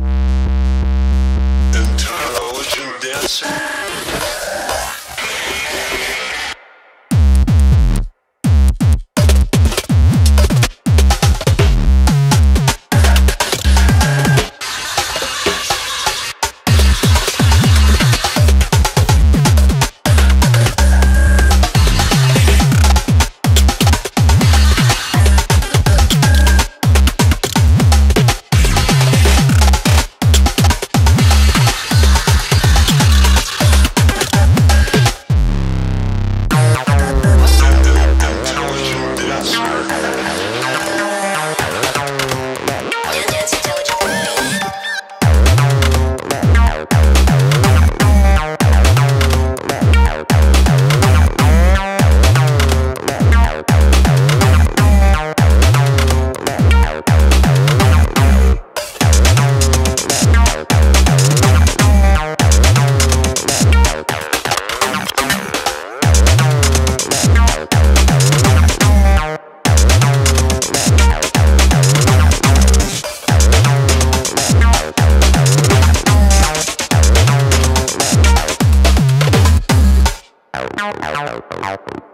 Intelligent dancer. out, out, out, out.